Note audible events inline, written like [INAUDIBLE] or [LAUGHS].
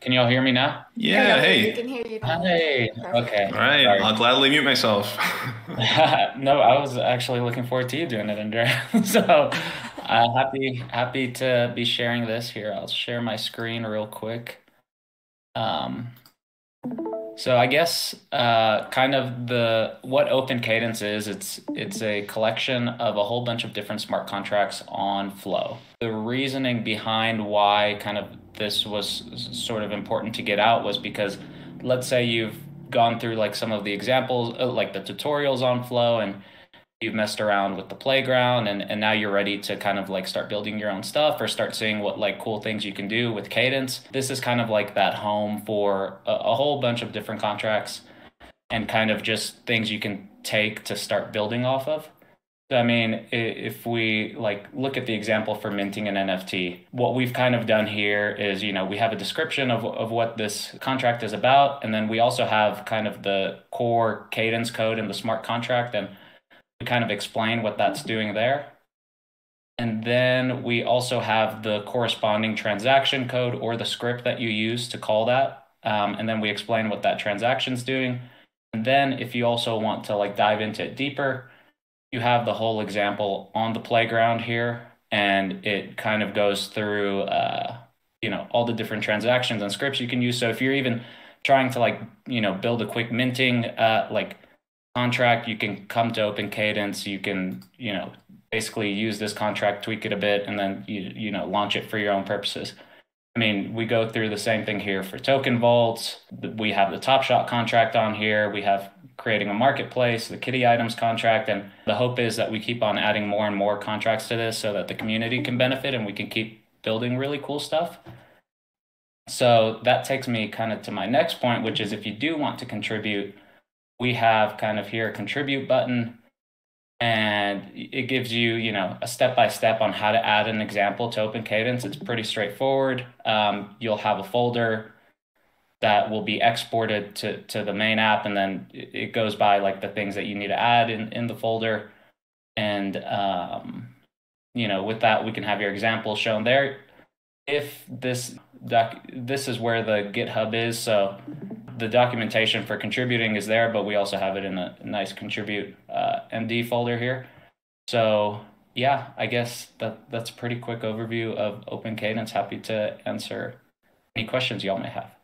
can y'all hear me now? Yeah, We hey. can hear you. Hey. Okay. All right, Sorry. I'll gladly mute myself. [LAUGHS] no, I was actually looking forward to you doing it, Andrea. [LAUGHS] so uh, happy happy to be sharing this here. I'll share my screen real quick. Um, so I guess uh, kind of the what Open Cadence is, it's it's a collection of a whole bunch of different smart contracts on Flow. The reasoning behind why kind of this was sort of important to get out was because let's say you've gone through like some of the examples, uh, like the tutorials on Flow, and you've messed around with the playground, and, and now you're ready to kind of like start building your own stuff or start seeing what like cool things you can do with Cadence. This is kind of like that home for a, a whole bunch of different contracts and kind of just things you can take to start building off of. So I mean, if we like look at the example for minting an NFT, what we've kind of done here is, you know, we have a description of, of what this contract is about, and then we also have kind of the core cadence code in the smart contract, and we kind of explain what that's doing there. And then we also have the corresponding transaction code or the script that you use to call that. Um, and then we explain what that transaction's doing. And then if you also want to like dive into it deeper, you have the whole example on the playground here, and it kind of goes through, uh, you know, all the different transactions and scripts you can use. So if you're even trying to like, you know, build a quick minting, uh, like contract, you can come to Open Cadence. You can, you know, basically use this contract, tweak it a bit, and then you, you know, launch it for your own purposes. I mean, we go through the same thing here for token vaults. We have the Top Shot contract on here. We have creating a marketplace, the kitty items contract, and the hope is that we keep on adding more and more contracts to this so that the community can benefit and we can keep building really cool stuff. So that takes me kind of to my next point, which is if you do want to contribute, we have kind of here a contribute button and it gives you you know a step by step on how to add an example to open cadence. It's pretty straightforward. Um, you'll have a folder that will be exported to, to the main app and then it goes by like the things that you need to add in, in the folder. And um, you know with that we can have your example shown there. If this doc this is where the github is so the documentation for contributing is there but we also have it in a nice contribute uh, md folder here. So yeah i guess that that's a pretty quick overview of open cadence. Happy to answer any questions y'all may have